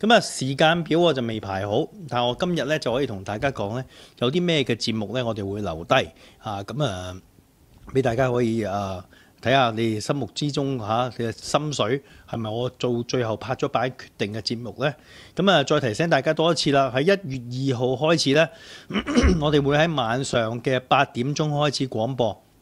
咁啊，時間表我就未排好，但係我今日咧就可以同大家講咧，有啲咩嘅節目咧，我哋會留低啊，咁啊，俾大家可以啊睇下你心目之中嚇你嘅心水係咪我做最後拍咗擺決定嘅節目咧？咁啊，再提醒大家多一次啦，喺一月二號開始咧，我哋會喺晚上嘅八點鐘開始廣播。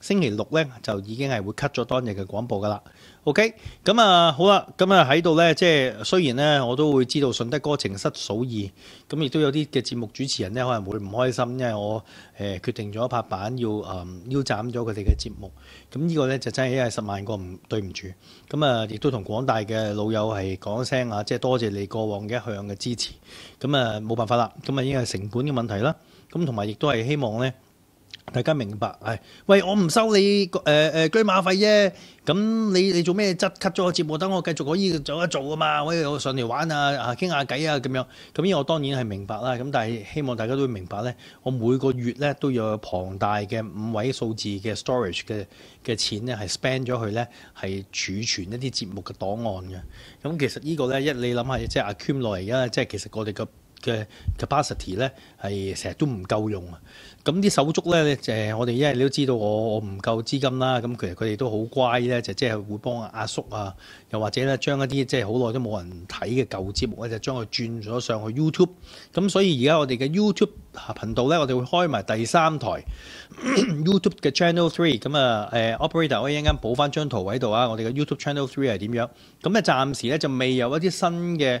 星期六咧就已經係會 cut 咗當日嘅廣播噶啦。OK，咁啊好啦，咁啊喺度咧，即係雖然咧我都會知道順德歌情失數二，咁亦都有啲嘅節目主持人咧可能會唔開心，因為我誒、呃、決定咗拍板要誒、腰斬咗佢哋嘅節目，咁呢個咧就真係一係十萬個唔對唔住，咁啊亦都同廣大嘅老友係講聲啊，即係多謝你過往嘅一向嘅支持，咁啊冇辦法啦，咁啊已經係成本嘅問題啦，咁同埋亦都係希望咧。大家明白係，喂，我唔收你誒誒居馬費啫，咁你你做咩執 cut 咗個節目？等我繼續可以做一做啊嘛，我我上嚟玩啊啊傾下偈啊咁樣，咁呢我當然係明白啦，咁但係希望大家都會明白咧，我每個月咧都有龐大嘅五位數字嘅 storage 嘅嘅錢咧，係 spend 咗去咧係儲存一啲節目嘅檔案嘅。咁其實呢個咧一你諗下，即係 accumulate 落嚟而家，即係其實我哋嘅嘅 capacity 咧係成日都唔夠用啊！咁啲手足咧，誒我哋因為你都知道我我唔夠資金啦，咁其實佢哋都好乖咧，就即係會幫阿叔啊，又或者咧將一啲即係好耐都冇人睇嘅舊節目咧，就將佢轉咗上去 YouTube。咁所以而家我哋嘅 YouTube 頻道咧，我哋會開埋第三台 YouTube 嘅 Channel Three。咁啊誒 Operator，我一陣間補翻張圖喺度啊，我哋嘅 YouTube Channel Three 係點樣？咁咧暫時咧就未有一啲新嘅。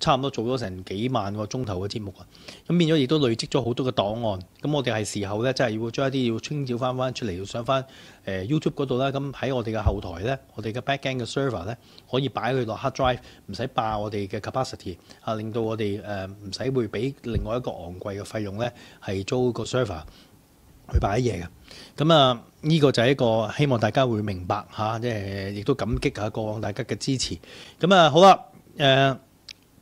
差唔多做咗成幾萬個鐘頭嘅節目啊，咁變咗亦都累積咗好多嘅檔案。咁我哋係時候咧，真係要將一啲要清照翻翻出嚟，要上翻誒 YouTube 嗰度啦。咁喺我哋嘅後台咧，我哋嘅 backend 嘅 server 咧，可以擺佢落 hard drive，唔使爆我哋嘅 capacity 啊，令到我哋誒唔使會俾另外一個昂貴嘅費用咧，係租個 server 去擺嘢嘅。咁啊，呢、個就係一個希望大家會明白嚇，即係亦都感激下過往大家嘅支持。咁啊，好啦，誒、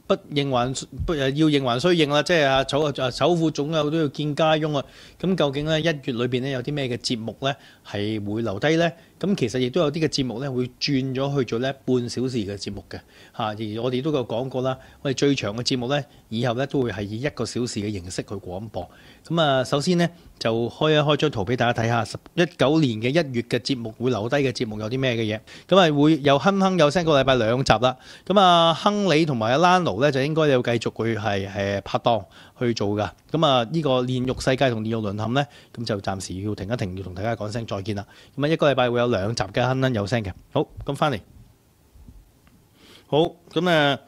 不應還不誒要應還需應啦，即係啊醜啊首富總有都要見家翁啊。咁究竟咧一月裏邊咧有啲咩嘅節目咧係會留低咧？咁其實亦都有啲嘅節目咧會轉咗去做咧半小時嘅節目嘅嚇。而我哋都有講過啦，我哋最長嘅節目咧以後咧都會係以一個小時嘅形式去廣播。咁啊，首先咧就開一開張圖俾大家睇下，十一九年嘅一月嘅節目會留低嘅節目有啲咩嘅嘢？咁啊會有哼哼有聲個禮拜兩集啦。咁啊，亨利同埋阿蘭咧就應該要繼續去係誒拍檔去做噶。咁啊，呢個煉獄世界同煉獄淪陷咧，咁就暫時要停一停，要同大家講聲再見啦。咁啊，一個禮拜會有兩集嘅哼哼有聲嘅。好，咁翻嚟。好，咁啊。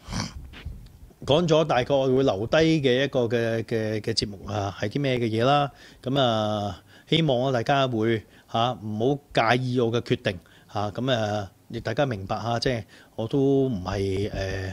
講咗大概會留低嘅一個嘅嘅嘅節目啊，係啲咩嘅嘢啦？咁啊，希望大家會嚇唔好介意我嘅決定嚇，咁啊，亦大家明白嚇，即係我都唔係誒，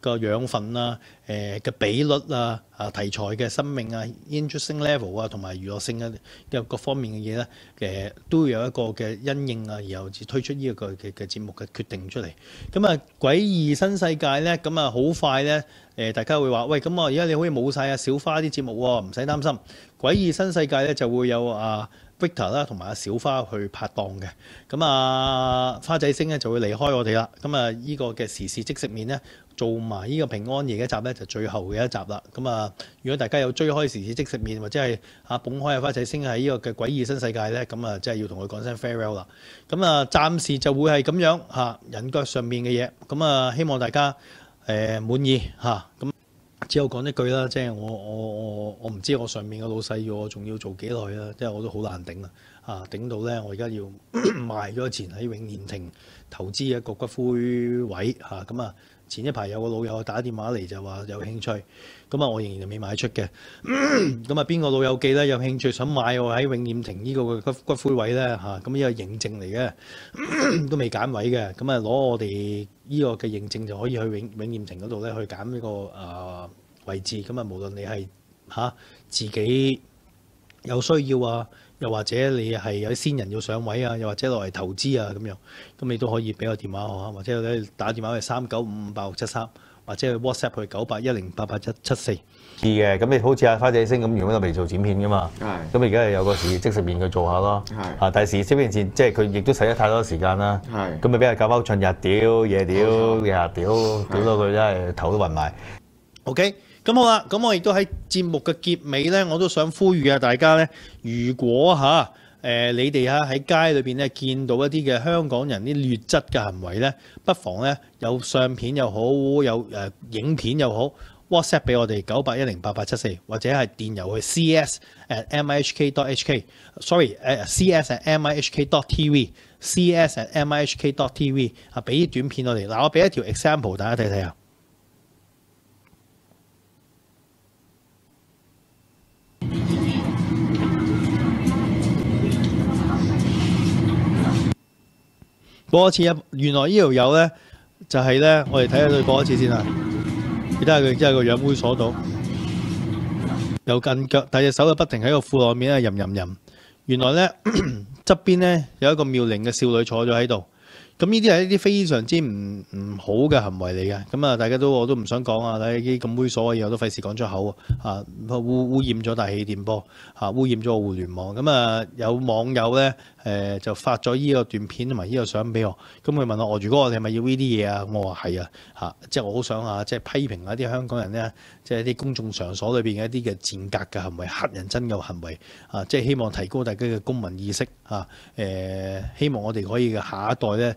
個養分啊，誒、嘅比率啊，啊題材嘅生命啊，interesting level 啊，同埋娛樂性啊，嘅各方面嘅嘢咧，誒、呃、都有一個嘅因應啊，然後至推出呢一個嘅嘅節目嘅決定出嚟。咁啊，詭異新世界咧，咁啊好快咧，誒、大家會話，喂，咁我而家你可以冇晒啊小花啲節目喎，唔使擔心。詭異新世界咧就會有啊 Victor 啦，同埋阿小花去拍檔嘅。咁啊花仔星咧就會離開我哋啦。咁啊呢個嘅時事即食麵咧。做埋呢個平安夜一集咧，就最後嘅一集啦。咁啊，如果大家有追開時事即食麵，或者係啊捧開啊花仔星喺呢個嘅詭異新世界咧，咁啊，即係要同佢講聲 farewell 啦。咁啊，暫時就會係咁樣嚇人腳上面嘅嘢。咁啊，希望大家誒、呃、滿意嚇。咁只有講一句啦，即係我我我我唔知我上面嘅老細要我仲要做幾耐啦，即係我都好難頂啦。嚇頂到咧，我而家要 賣咗錢喺永年亭投資一個骨灰位嚇，咁啊〜前一排有個老友打電話嚟就話有興趣，咁啊我仍然未賣出嘅。咁啊邊個老友記咧有興趣想買我喺永驗亭呢個骨骨灰位咧嚇？咁呢個認證嚟嘅，都未揀位嘅。咁啊攞我哋呢個嘅認證就可以去永永驗亭嗰度咧去揀呢個啊位置。咁啊無論你係嚇自己有需要啊。又或者你係有啲先人要上位啊，又或者落嚟投資啊咁樣，咁你都可以俾個電話我啊，或者咧打電話去三九五五八六七三，或者去 WhatsApp 去九八一零八八一七四。嘅，咁你好似阿花姐星咁，原本就未做剪片噶嘛，係咁而家係有個時即食面佢做下咯，係啊，第時剪片前即係佢亦都使咗太多時間啦，係咁咪俾人搞包盡日屌夜屌日屌，屌到佢真係頭都暈埋。OK，咁好啦，咁我亦都喺節目嘅結尾咧，我都想呼籲下大家咧，如果吓誒、你哋啊喺街裏邊咧見到一啲嘅香港人啲劣質嘅行為咧，不妨咧有相片又好，有誒、影片又好。WhatsApp 俾我哋九八一零八八七四，或者係電郵去 cs at mihk.hk，sorry 誒 cs at mihk.tv。C.S. at m i h k dot t v 啊，俾啲短片我哋嗱，我俾一條 example 大家睇睇啊。播一次啊！原來呢條友咧就係、咧，我哋睇下佢播一次先啊！你睇下佢真係個樣猥瑣到，又近腳，但隻手又不停喺個褲內面咧吟吟吟。原來咧 側邊咧有一個妙齡嘅少女坐咗喺度。咁呢啲係一啲非常之唔唔好嘅行為嚟嘅，咁啊大家都我都唔想講啊，睇啲咁猥瑣嘅嘢我都費事講出口啊，污污染咗大氣電波，啊污染咗個互聯網，咁啊有網友咧誒、就發咗呢個段片同埋呢個相俾我，咁佢問我，我如果我哋係咪要呢啲嘢啊？我話係啊，嚇，即係我好想啊，即係批評一啲香港人咧，即係啲公眾場所裏邊嘅一啲嘅賤格嘅行為、黑人憎嘅行為啊，即係希望提高大家嘅公民意識啊，誒、希望我哋可以嘅下一代咧。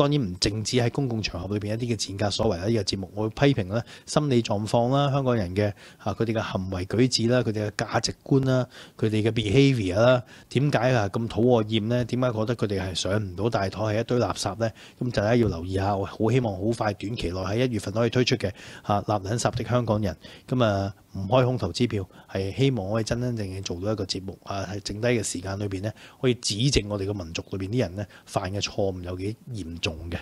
當然唔淨止喺公共場合裏邊一啲嘅賤格所為啦，呢個節目我會批評咧心理狀況啦，香港人嘅嚇佢哋嘅行為舉止啦，佢哋嘅價值觀啦，佢哋嘅 behaviour 啦，點解啊咁討我厭咧？點解覺得佢哋係上唔到大台係一堆垃圾咧？咁大家要留意下，我好希望好快短期內喺一月份可以推出嘅嚇立撚十的香港人，咁啊唔開空頭支票，係希望可以真真正正做到一個節目啊，係剩低嘅時間裏邊咧，可以指正我哋嘅民族裏邊啲人咧犯嘅錯誤有幾嚴重懂嘅。